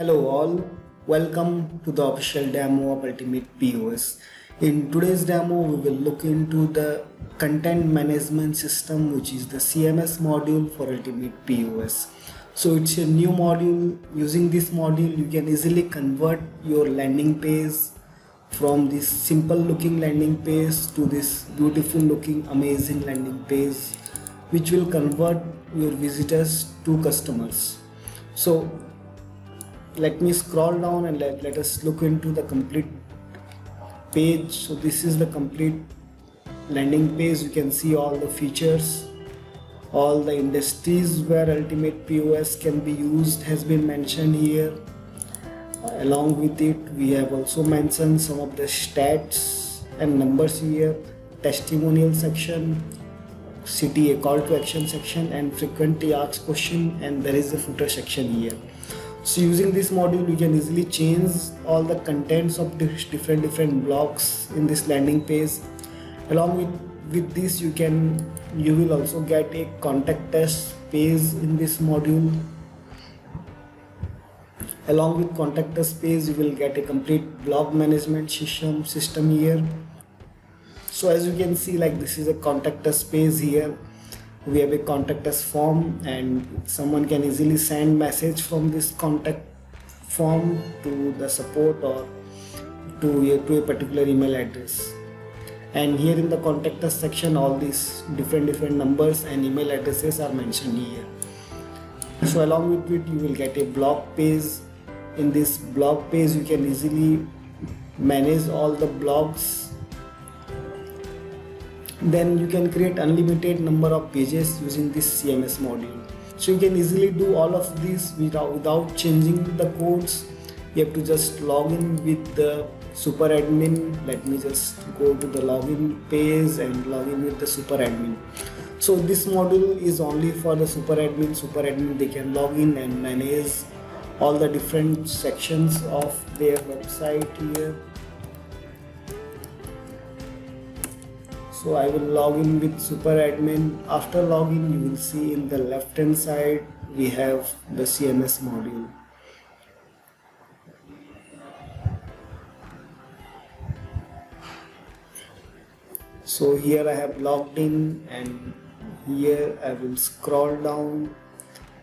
Hello all, welcome to the official demo of Ultimate POS. In today's demo, we will look into the content management system, which is the CMS module for Ultimate POS. So it's a new module. Using this module, you can easily convert your landing page from this simple looking landing page to this beautiful looking amazing landing page, which will convert your visitors to customers. So let me scroll down and let, let us look into the complete page. So this is the complete landing page. You can see all the features. All the industries where ultimate pos can be used has been mentioned here. Uh, along with it we have also mentioned some of the stats and numbers here. Testimonial section city a call to action section and frequently asked question and there is a footer section here so using this module you can easily change all the contents of different different blocks in this landing page. Along with with this you can you will also get a contact us page in this module. Along with contact us page you will get a complete blog management system system here. So as you can see like this is a contact us page here we have a contact us form and someone can easily send message from this contact form to the support or to a, to a particular email address. And here in the contact us section all these different different numbers and email addresses are mentioned here. So along with it you will get a blog page. In this blog page you can easily manage all the blogs then you can create unlimited number of pages using this CMS module. So you can easily do all of this without, without changing the codes. You have to just log in with the super admin. Let me just go to the login page and log in with the super admin. So this module is only for the super admin. Super admin they can log in and manage all the different sections of their website here so I will log in with super admin. After login you will see in the left hand side we have the CMS module. So here I have logged in and here I will scroll down.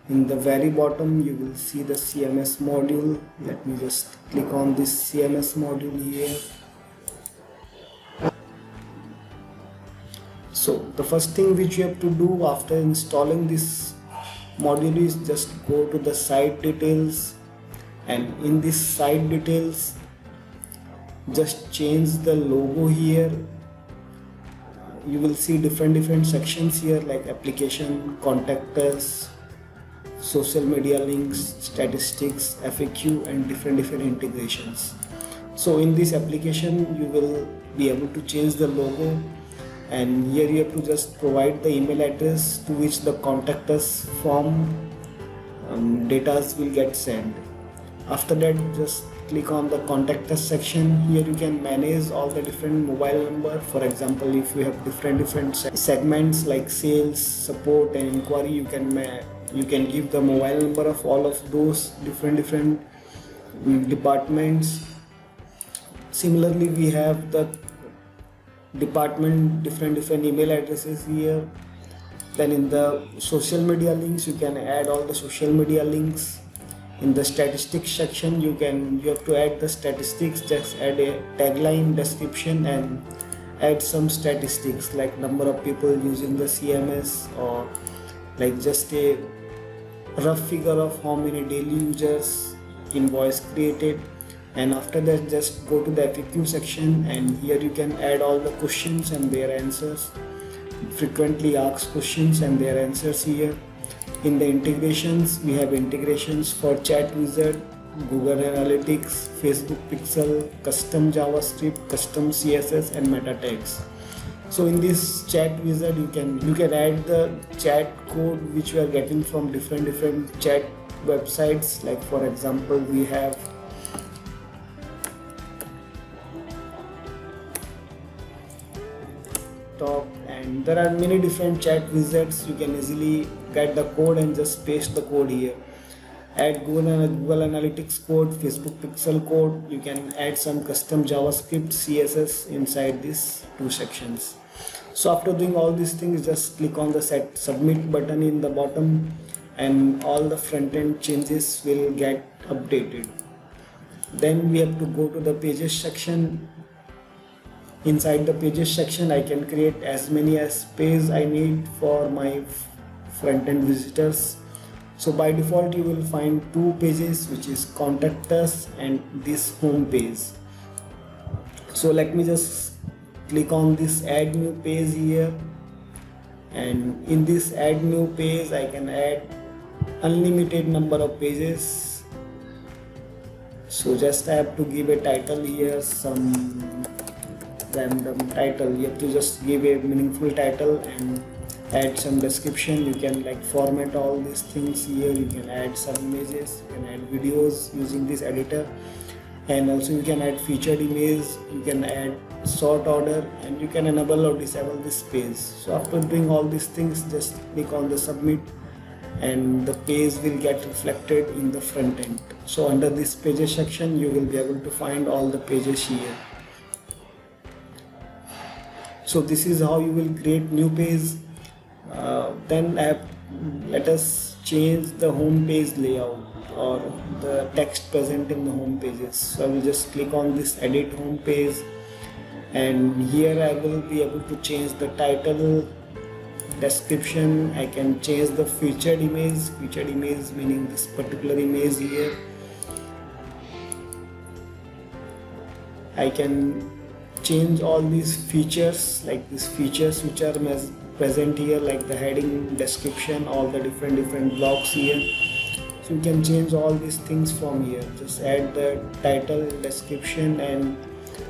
In the very bottom you will see the CMS module. Let me just click on this CMS module here so the first thing which you have to do after installing this module is just go to the site details. And in this site details just change the logo here. You will see different different sections here like application contact us social media links statistics faq and different different integrations. So in this application you will be able to change the logo and here you have to just provide the email address to which the contact us form um, data will get sent. After that just click on the contact us section. Here you can manage all the different mobile number. For example if you have different different segments like sales support and inquiry you can you can give the mobile number of all of those different different um, departments. Similarly we have the department different different email addresses here. Then in the social media links you can add all the social media links. In the statistics section you can you have to add the statistics just add a tagline description and add some statistics like number of people using the cms or like just a rough figure of how many daily users invoice created and after that just go to the FAQ section and here you can add all the questions and their answers. Frequently asked questions and their answers here. In the integrations we have integrations for chat wizard google analytics facebook pixel custom javascript custom css and meta tags. So in this chat wizard you can you can add the chat code which we are getting from different different chat websites. Like for example we have and there are many different chat wizards you can easily get the code and just paste the code here add Google, Google Analytics code, Facebook Pixel code. You can add some custom JavaScript, CSS inside these two sections. So after doing all these things, just click on the set submit button in the bottom and all the front end changes will get updated. Then we have to go to the pages section. Inside the pages section, I can create as many as pages I need for my front end visitors. So by default you will find two pages which is contact us and this home page. So let me just click on this add new page here. And in this add new page I can add unlimited number of pages. So just I have to give a title here some random title. You have to just give a meaningful title and add some description. You can like format all these things here. You can add some images you can add videos using this editor. And also you can add featured image you can add sort order and you can enable or disable this page. So after doing all these things just click on the submit and the page will get reflected in the front end. So under this pages section you will be able to find all the pages here so this is how you will create new page. Uh, then have, let us change the home page layout or the text present in the home pages. So I will just click on this edit home page and here I will be able to change the title description. I can change the featured image. Featured image meaning this particular image here. I can change all these features like these features which are present here like the heading description all the different different blocks here. So you can change all these things from here. Just add the title description and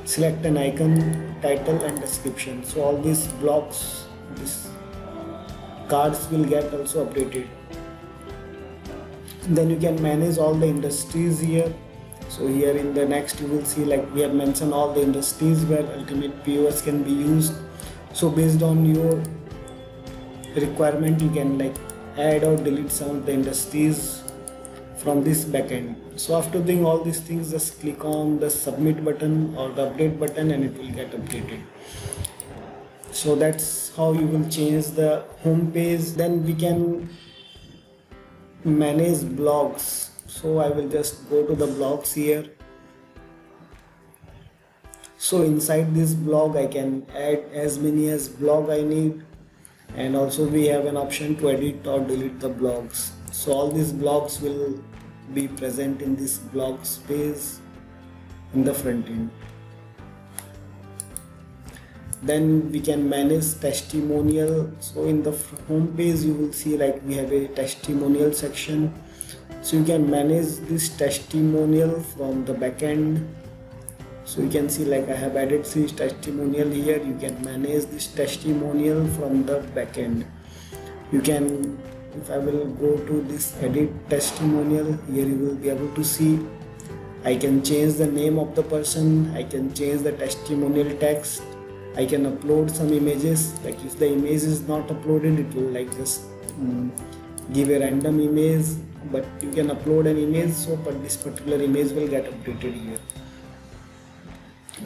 select an icon title and description. So all these blocks these cards will get also updated. Then you can manage all the industries here so here in the next you will see like we have mentioned all the industries where ultimate POS can be used. So based on your requirement you can like add or delete some of the industries from this backend. So after doing all these things just click on the submit button or the update button and it will get updated. So that's how you will change the home page then we can manage blogs so I will just go to the blogs here. So inside this blog I can add as many as blog I need. And also we have an option to edit or delete the blogs so all these blogs will be present in this blog space in the front end. Then we can manage testimonial so in the home page you will see like we have a testimonial section so you can manage this testimonial from the backend so you can see like I have added this testimonial here. You can manage this testimonial from the backend you can if I will go to this edit testimonial here you will be able to see. I can change the name of the person. I can change the testimonial text. I can upload some images. Like if the image is not uploaded it will like just um, give a random image but you can upload an image so but this particular image will get updated here.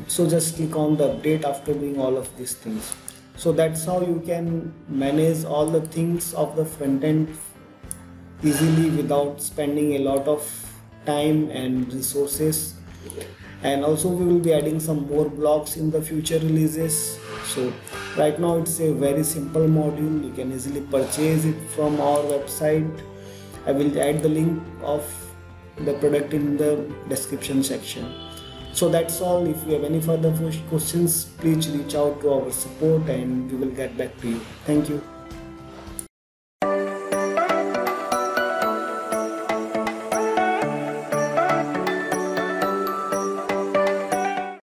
So just click on the update after doing all of these things. So that's how you can manage all the things of the front end easily without spending a lot of time and resources and also we will be adding some more blocks in the future releases. So right now it's a very simple module. You can easily purchase it from our website. I will add the link of the product in the description section. So that's all. If you have any further questions please reach out to our support and we will get back to you. Thank you